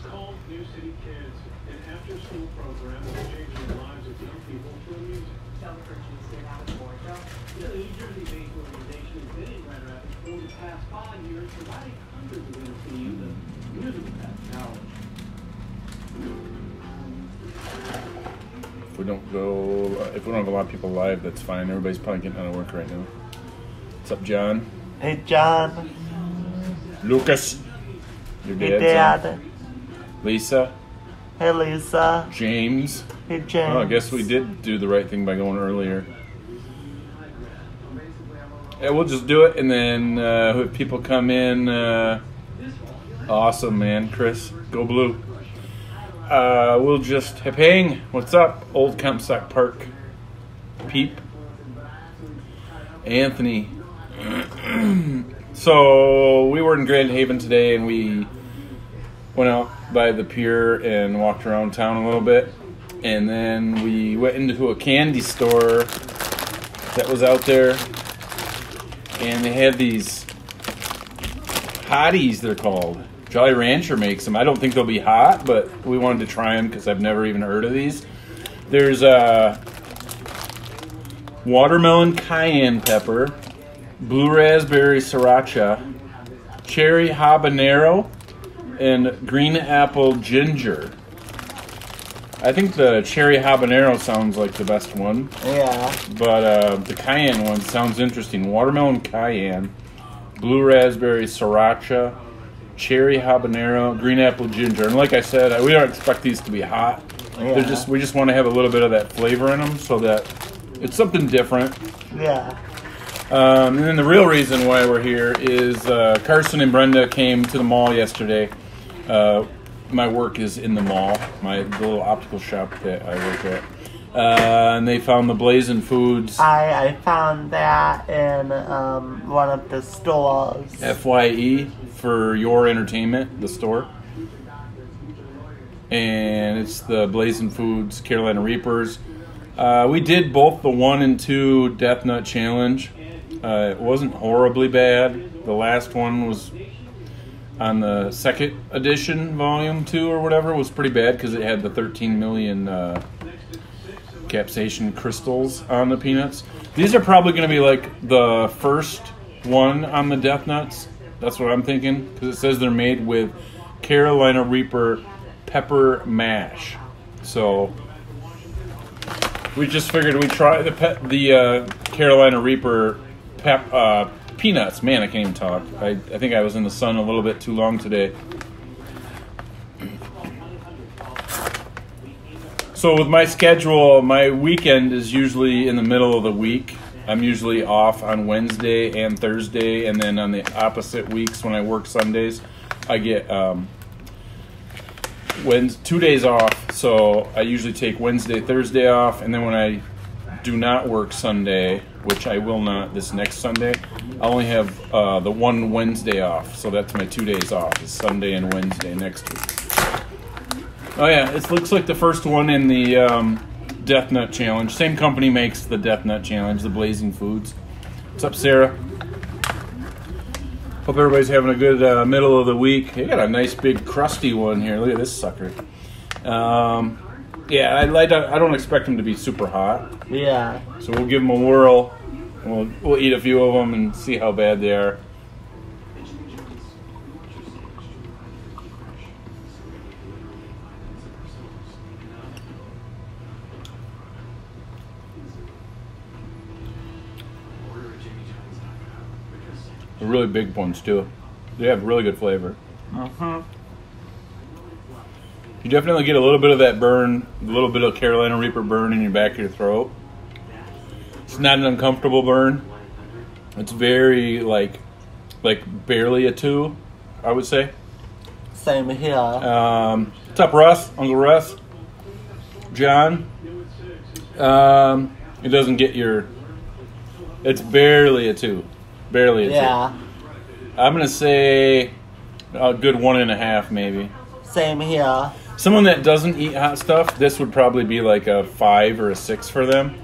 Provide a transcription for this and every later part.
It's called New City Kids, an after-school program that's changing the lives of young people through music. The New Jersey-based organization has been in Grand Rapids for the past five years, providing hundreds of entertainment and musical talent. If we don't go, uh, if we don't have a lot of people live, that's fine. Everybody's probably getting out of work right now. What's up, John? Hey, John. Lucas. Your Hey, dad's Dad. Lisa. Hey, Lisa. James. Hey, James. Oh, I guess we did do the right thing by going earlier. Yeah, we'll just do it, and then uh, if people come in, uh, awesome, man, Chris, go blue. Uh, we'll just hey, hang. What's up, Old Comstock Park? Peep. Anthony. so we were in Grand Haven today, and we went out by the pier and walked around town a little bit, and then we went into a candy store that was out there, and they had these hotties. They're called Jolly Rancher makes them. I don't think they'll be hot, but we wanted to try them because I've never even heard of these. There's a watermelon cayenne pepper, blue raspberry sriracha, cherry habanero, and green apple ginger. I think the cherry habanero sounds like the best one, Yeah. but uh, the cayenne one sounds interesting. Watermelon cayenne, blue raspberry sriracha, cherry habanero, green apple ginger. And like I said, we don't expect these to be hot. Yeah. They're just we just want to have a little bit of that flavor in them, so that it's something different. Yeah. Um, and then the real reason why we're here is uh, Carson and Brenda came to the mall yesterday. Uh, my work is in the mall, my the little optical shop that I work at. Uh, and they found the Blazing Foods I, I found that in um, one of the stores. FYE for your entertainment, the store. And it's the Blazing Foods Carolina Reapers. Uh, we did both the one and two Death Nut Challenge. Uh, it wasn't horribly bad. The last one was on the second edition, volume two or whatever, was pretty bad because it had the 13 million uh, capsaicin crystals on the peanuts. These are probably going to be like the first one on the Death Nuts. That's what I'm thinking because it says they're made with Carolina Reaper pepper mash. So we just figured we'd try the the uh, Carolina Reaper pep uh, peanuts. Man, I can't even talk. I, I think I was in the sun a little bit too long today. So with my schedule, my weekend is usually in the middle of the week. I'm usually off on Wednesday and Thursday, and then on the opposite weeks when I work Sundays, I get um, two days off. So I usually take Wednesday, Thursday off, and then when I do not work Sunday, which I will not this next Sunday, I only have uh, the one Wednesday off. So that's my two days off, is Sunday and Wednesday next week. Oh yeah, it looks like the first one in the um, Death Nut Challenge. Same company makes the Death Nut Challenge, the Blazing Foods. What's up, Sarah? Hope everybody's having a good uh, middle of the week. They got a nice big crusty one here. Look at this sucker. Um, yeah, I, I, don't, I don't expect them to be super hot, Yeah. so we'll give them a whirl. We'll, we'll eat a few of them and see how bad they are. Really big ones too. They have really good flavor. Mm-hmm. You definitely get a little bit of that burn, a little bit of Carolina Reaper burn in your back of your throat. It's not an uncomfortable burn. It's very like, like barely a two, I would say. Same here. Um, what's up, Russ? Uncle Russ? John? Um, it doesn't get your. It's barely a two. Barely a two. yeah. I'm gonna say a good one and a half, maybe. Same here. Someone that doesn't eat hot stuff, this would probably be like a five or a six for them,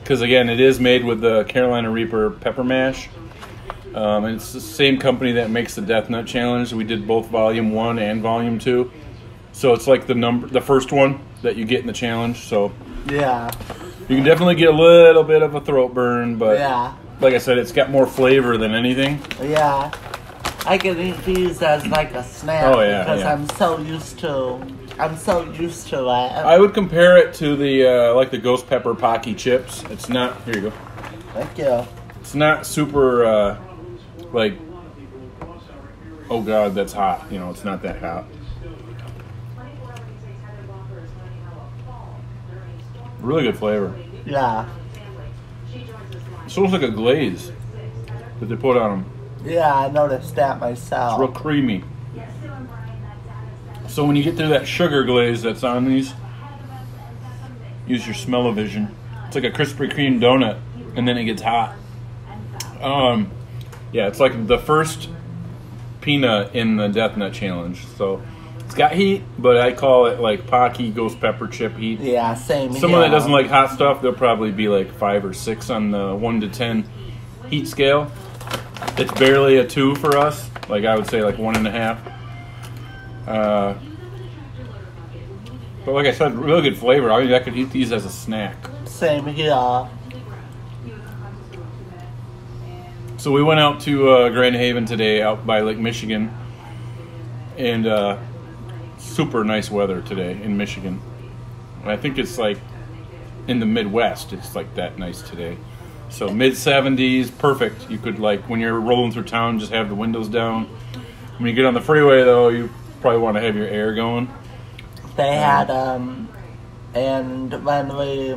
because again, it is made with the Carolina Reaper pepper mash, um, and it's the same company that makes the Death Nut Challenge. We did both Volume One and Volume Two. So it's like the number, the first one that you get in the challenge. So Yeah. you can definitely get a little bit of a throat burn, but Yeah. like I said, it's got more flavor than anything. Yeah. I can eat these as like a snack Oh, yeah, because yeah. I'm so used to I'm so used to it. I would compare it to the uh, like the ghost pepper Paqui chips. It's not here you go. Thank you. It's not super uh, like oh god that's hot. You know, it's not that hot. Really good flavor. Yeah. It's almost like a glaze that they put on them. Yeah, I noticed that It's myself. real creamy. So when you get through that sugar glaze that's on these, use your smell-o-vision. It's like a Krispy Kreme donut, and then it gets hot. Um, yeah, it's like the first peanut in the Death Nut Challenge. So it's got heat, but I call it like Paqui Ghost Pepper Chip heat. Yeah, same Someone here. that doesn't like hot stuff, they'll probably be like five or six on the one to ten heat scale. It's barely a two for us. Like I would say, like one and a half. Uh, but like I said, real good flavor. I mean, I could eat these as a snack. Same here. So we went out to uh, Grand Haven today, out by Lake Michigan, and uh, super nice weather today in Michigan. And I think it's like in the Midwest, it's like that nice today. So mid 70s, perfect. You could like when you're rolling through town, just have the windows down. When you get on the freeway, though, you probably want to have your air going. They had um and when we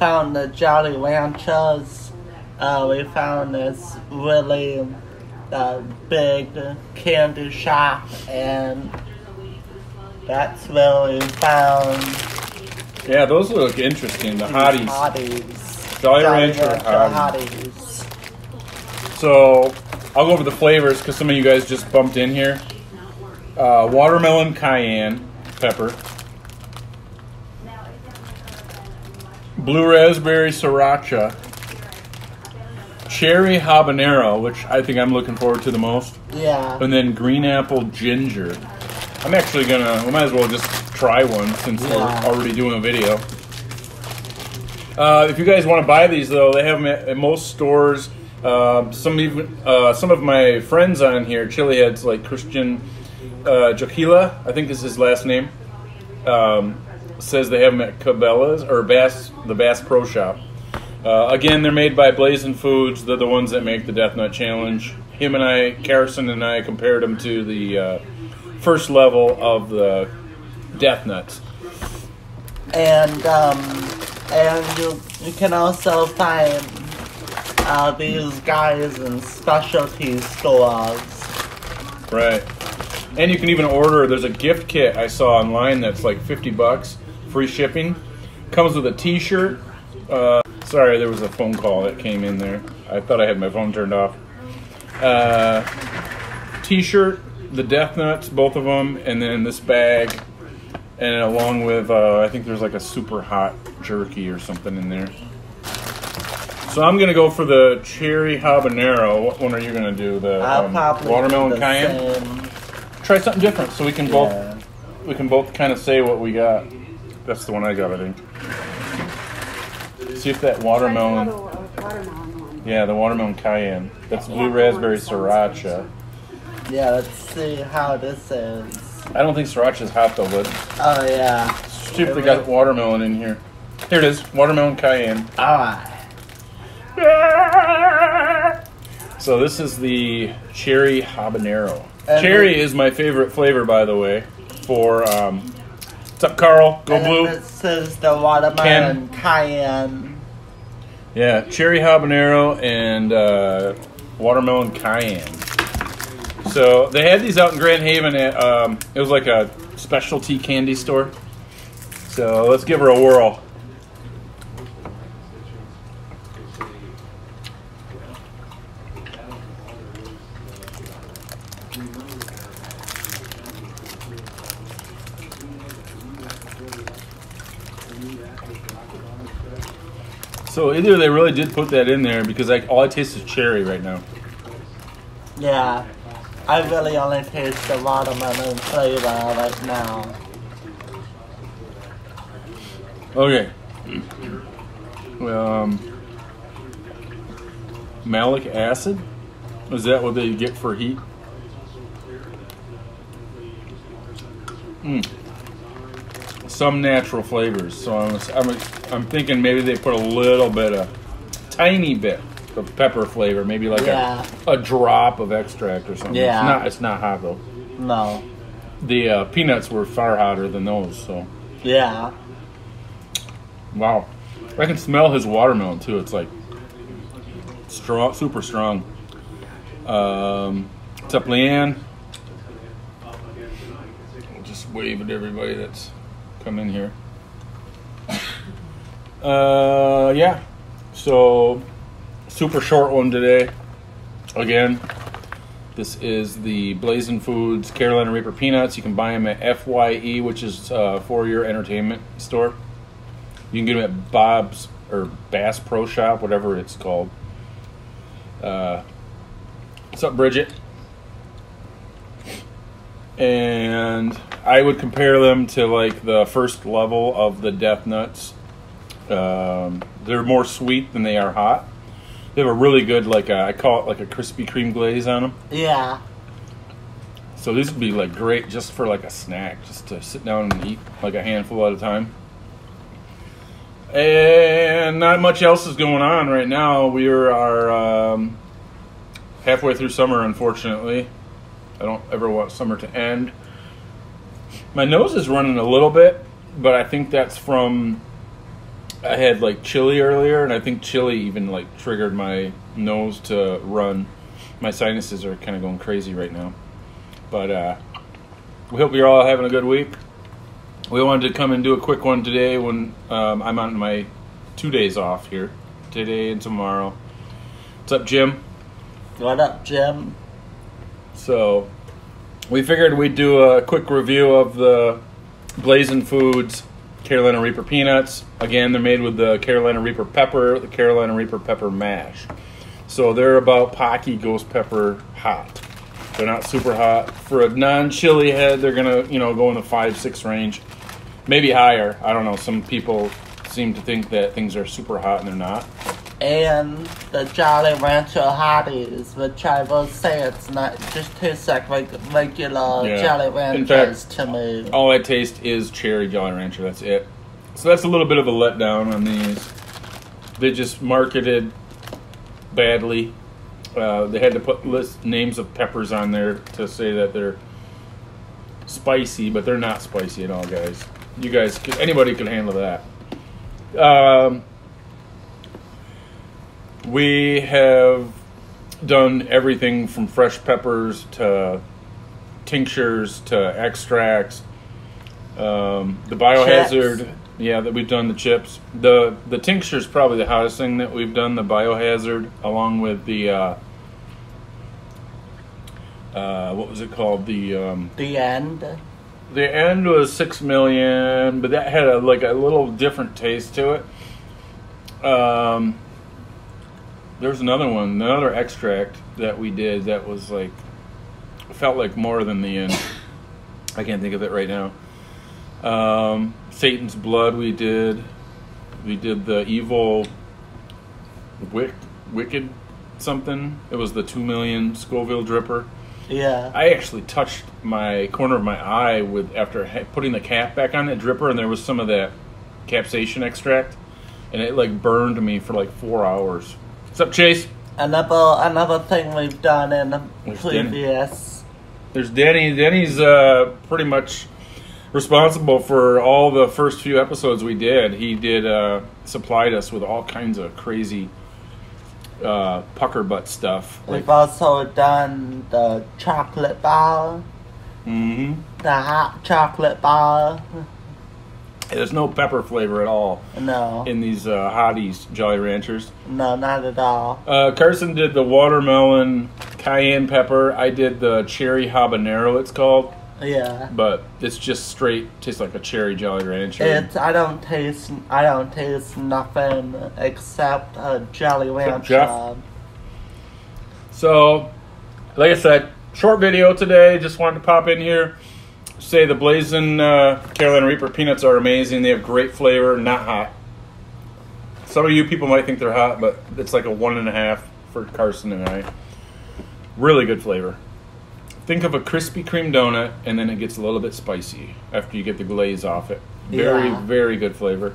found the Jolly Ranchers, uh, we found this really uh, big candy shop and that's where we found Yeah, those look interesting. The hotties. hotties. Jolly Rancher hotties. hotties. So I'll go over the flavors because some of you guys just bumped in here. Uh, watermelon cayenne pepper, blue raspberry sriracha, cherry habanero, which I think I'm looking forward to the most, Yeah. and then green apple ginger. I'm actually gonna. We might as well just try one since Yeah. we're already doing a video. Uh, if you guys want to buy these, though, they have them at, at most stores. Uh, some even uh, some of my friends on here, chili heads like Christian uh, Joquila, I think this is his last name, um, says they have them at Cabela's or Bass, the Bass Pro Shop. Uh, again, they're made by Blazing Foods. They're the ones that make the Death Nut Challenge. Him and I, Carson and I, compared them to the uh, first level of the Death Nuts. and um, and you you can also find uh, these guys in specialty stores. Right. And you can even order. There's a gift kit I saw online that's like 50 bucks, free shipping. Comes with a T-shirt. Uh, sorry, there was a phone call that came in there. I thought I had my phone turned off. Uh, T-shirt, the Death Nuts, both of them, and then this bag, and along with uh, I think there's like a super hot jerky or something in there. So I'm gonna go for the cherry habanero. What one are you gonna do? The um, watermelon the cayenne. same. Try something different, so we can Yeah. both we can both kind of say what we got. That's the one I got, I think. See if that watermelon. Watermelon one. Yeah, the watermelon cayenne. That's blue raspberry sriracha. Yeah, let's see how this is. I don't think sriracha's hot though, but Oh yeah. see if they got watermelon in here. Here it is, watermelon cayenne. Ah. So this is the cherry habanero. And cherry is my favorite flavor, by the way. For um, what's up, Carl? Go and blue. This is the watermelon cayenne. Yeah, cherry habanero and uh, watermelon cayenne. So they had these out in Grand Haven. At, um, it was like a specialty candy store. So let's give her a whirl. So either they really did put that in there because I, all I taste is cherry right now. Yeah. I really only taste the watermelon flavor right now. Okay. Um, malic acid? Is that what they get for heat? Mm. Some natural flavors. So I'm, I'm, I'm thinking maybe they put a little bit of, tiny bit of pepper flavor, maybe like Yeah. a, a drop of extract or something. Yeah. It's not, it's not hot though. No. The uh, peanuts were far hotter than those, so. Yeah. Wow. I can smell his watermelon too. It's like strong, super strong. Um, what's up, Leanne? I'll just wave at everybody that's come in here. Uh, yeah. So, super short one today. Again, this is the Blazing Foods Carolina Reaper Peanuts. You can buy them at FYE, which is uh, for your entertainment store. You can get them at Bob's or Bass Pro Shop, whatever it's called. Uh, what's up, Bridget? And I would compare them to like the first level of the Death Nuts. Um, they're more sweet than they are hot. They have a really good like a, I call it like a Krispy Kreme glaze on them. Yeah. So these would be like great just for like a snack, just to sit down and eat like a handful at a time. And not much else is going on right now. We are um, halfway through summer, unfortunately. I don't ever want summer to end. My nose is running a little bit, but I think that's from I had like chili earlier, and I think chili even like triggered my nose to run. My sinuses are kind of going crazy right now. But uh, we hope you're all having a good week. We wanted to come and do a quick one today when um, I'm on my two days off here, today and tomorrow. What's up, Jim? What up, Jim? So, we figured we'd do a quick review of the Blazing Foods Carolina Reaper peanuts. Again, they're made with the Carolina Reaper pepper, the Carolina Reaper pepper mash. So they're about Paqui ghost pepper hot. They're not super hot. For a non-chili head, they're gonna, you know, go in the five, six range, maybe higher. I don't know. Some people seem to think that things are super hot and they're not. And the Jolly Rancher Hotties, which I will say it's not just tastes like reg- regular Yeah. Jolly Ranchers fact, to me. All I taste is cherry Jolly Rancher. That's it. So that's a little bit of a letdown on these. They just marketed badly. Uh, they had to put list names of peppers on there to say that they're spicy, but they're not spicy at all, guys. You guys, anybody could handle that. Um, we have done everything from fresh peppers to tinctures to extracts. Um, the biohazard, Chips. yeah, that we've done the chips. The the tincture is probably the hottest thing that we've done. The biohazard, along with the uh, uh, what was it called? The um, The end. the end was six million, but that had a like a little different taste to it. Um, there was another one, another extract that we did that was like felt like more than the end. I can't think of it right now. Um, Satan's blood we did. We did the evil wick, wicked something. It was the two million Scoville dripper. Yeah. I actually touched my corner of my eye with after putting the cap back on that dripper, and there was some of that capsaicin extract, and it like burned me for like four hours. What's up, Chase? Another another thing we've done in the There's Denny. previous. There's Denny. Denny's uh, pretty much responsible for all the first few episodes we did. He did uh, supplied us with all kinds of crazy uh, PuckerButt stuff. We've also done the chocolate bar, hmm the hot chocolate bar. There's no pepper flavor at all No, in these uh, hotties, Jolly Ranchers. no, not at all. Uh, Carson did the watermelon cayenne pepper. I did the cherry habanero. It's called, Yeah. but it's just straight. Tastes like a cherry Jolly Rancher. It's I don't taste I don't taste nothing except a Jolly. Rancher. So, like I said, short video today. Just wanted to pop in here, say the Blazing uh, Carolina Reaper peanuts are amazing. They have great flavor, not hot. Some of you people might think they're hot, but it's like a one and a half for Carson and I. Really good flavor. Think of a Krispy Kreme donut, and then it gets a little bit spicy after you get the glaze off it. Very, Yeah. very good flavor.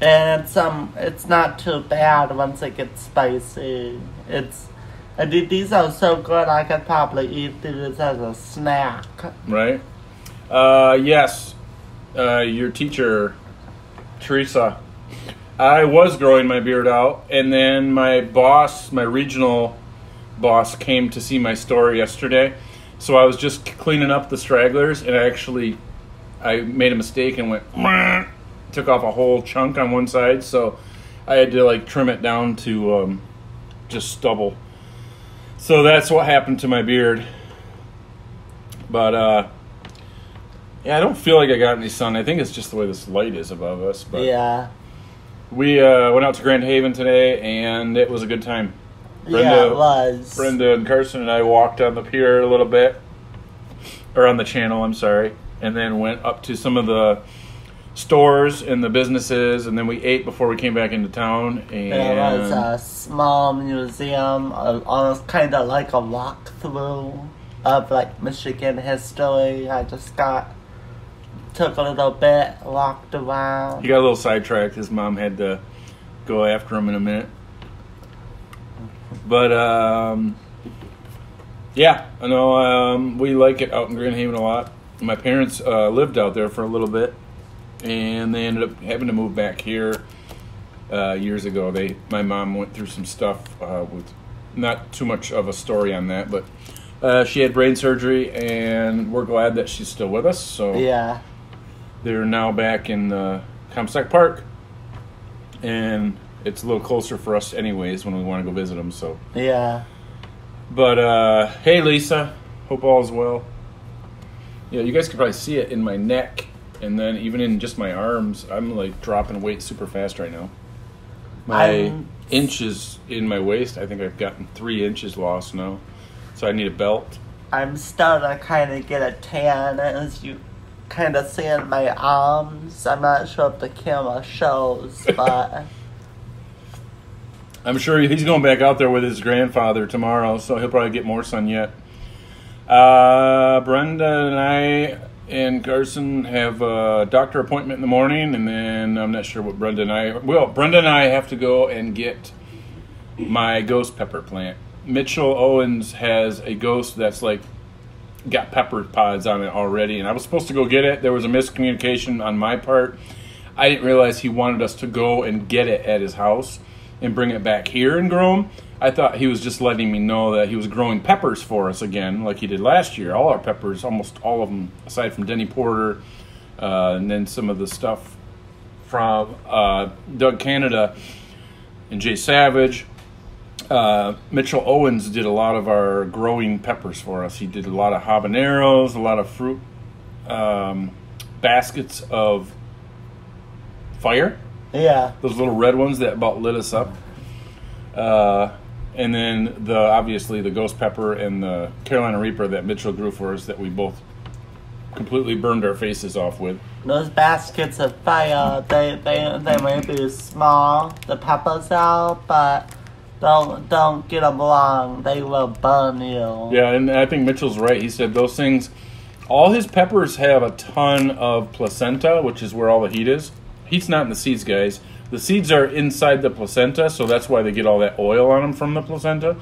And it's um, it's not too bad once it gets spicy. It's, I did these are so good. I could probably eat these as a snack. Right? Uh, yes. Uh, your teacher, Teresa. I was growing my beard out, and then my boss, my regional boss, came to see my store yesterday. So I was just cleaning up the stragglers, and I actually, I made a mistake and went, took off a whole chunk on one side. So I had to like trim it down to um, just stubble. So that's what happened to my beard. But uh, yeah, I don't feel like I got any sun. I think it's just the way this light is above us. But Yeah. we uh, went out to Grand Haven today, and it was a good time. yeah, Brenda- it was. Brenda and Carson and I walked on the pier a little bit, or on the channel. I'm sorry, and then went up to some of the stores and the businesses, and then we ate before we came back into town. And There was a small museum, almost kind of like a walkthrough of like Michigan history. I just got took a little bit, walked around. he got a little sidetracked. His mom had to go after him in a minute. But um, yeah, I know um, we like it out in Grand Haven a lot. My parents uh, lived out there for a little bit, and they ended up having to move back here uh, years ago. They, my mom went through some stuff uh, with not too much of a story on that, but uh, she had brain surgery, and we're glad that she's still with us. So Yeah, they're now back in uh, Comstock Park, and it's a little closer for us, anyways, when we want to go visit them. So, yeah. but uh, hey, Lisa, hope all is well. Yeah, you guys can probably see it in my neck, and then even in just my arms. I'm like dropping weight super fast right now. My I'm- inches in my waist, I think I've gotten three inches lost now. So I need a belt. I'm starting to kind of get a tan as you kind of see in my arms. I'm not sure if the camera shows, but I'm sure he's going back out there with his grandfather tomorrow, so he'll probably get more sun yet. Uh, Brenda and I and Carson have a doctor appointment in the morning, and then I'm not sure what Brenda and I. Well, Brenda and I have to go and get my ghost pepper plant. Mitchell Owens has a ghost that's like got pepper pods on it already, and I was supposed to go get it. There was a miscommunication on my part. I didn't realize he wanted us to go and get it at his house and bring it back here and grow them. I thought he was just letting me know that he was growing peppers for us again, like he did last year. All our peppers, almost all of them, aside from Denny Porter, uh, and then some of the stuff from uh, Doug Canada and Jay Savage. Uh, Mitchell Owens did a lot of our growing peppers for us. He did a lot of habaneros, a lot of fruit um, baskets of fire yeah. those little red ones that about lit us up. Uh, and then the obviously the ghost pepper and the Carolina Reaper that Mitchell grew for us that we both completely burned our faces off with. Those baskets of fire, they, they, they may be small, the peppers out, but don't, don't get them wrong. They will burn you. Yeah, and I think Mitchell's right. He said those things. All his peppers have a ton of placenta, which is where all the heat is. Heat's not in the seeds, guys. The seeds are inside the placenta, so that's why they get all that oil on them from the placenta.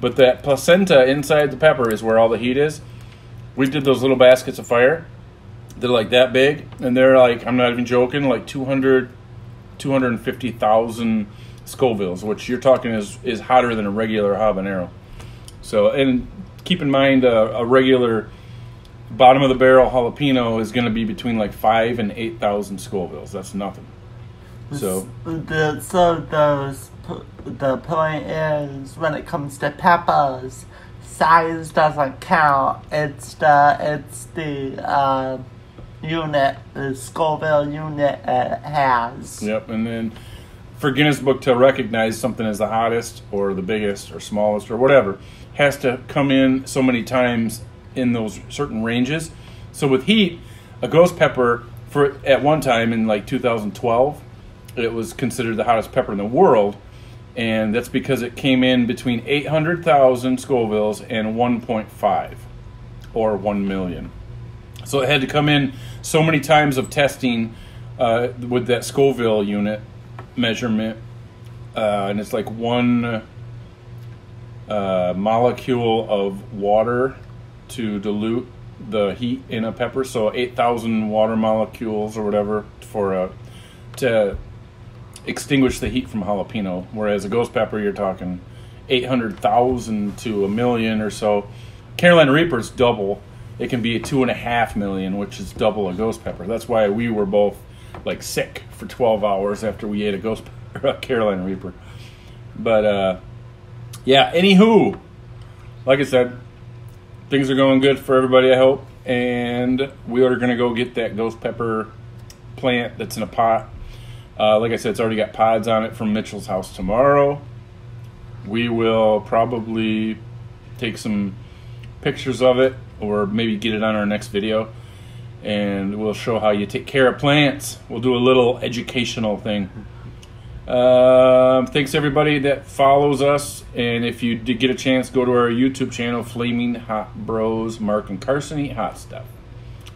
But that placenta inside the pepper is where all the heat is. We did those little baskets of fire. They're like that big, and they're like, I'm not even joking, like 200, 250,000 Scovilles, which you're talking is, is hotter than a regular habanero. So, and keep in mind, uh, a regular bottom of the barrel jalapeno is going to be between like five and eight thousand Scovilles. That's nothing. So, The, so those, the point is, when it comes to peppers, size doesn't count. It's the, it's the, uh, unit, the Scoville unit it has. yep. And then for Guinness Book to recognize something as the hottest or the biggest or smallest or whatever, has to come in so many times in those certain ranges. So with heat, a ghost pepper for at one time in like 2012, it was considered the hottest pepper in the world, and that's because it came in between 800,000 Scovilles and 1.5 or 1 million. So it had to come in so many times of testing uh, with that Scoville unit measurement, uh, and it's like one uh, molecule of water to dilute the heat in a pepper. So 8,000 water molecules or whatever for a to extinguish the heat from jalapeno. Whereas a ghost pepper, you're talking 800,000 to a million or so. Carolina Reaper's double. It can be a two and a half million, which is double a ghost pepper. That's why we were both like sick for 12 hours after we ate a ghost Carolina Reaper. But uh, yeah, anywho, like I said, things are going good for everybody, I hope. And we are going to go get that ghost pepper plant that's in a pot. Uh, like I said, it's already got pods on it from Mitchell's house tomorrow. We will probably take some pictures of it or maybe get it on our next video and we'll show how you take care of plants. We'll do a little educational thing. Um, thanks everybody that follows us, and if you did get a chance, go to our YouTube channel, Flaming Hot Bros. Mark and Carson eat hot stuff.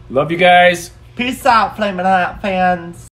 Love you guys. Peace out, Flaming Hot fans.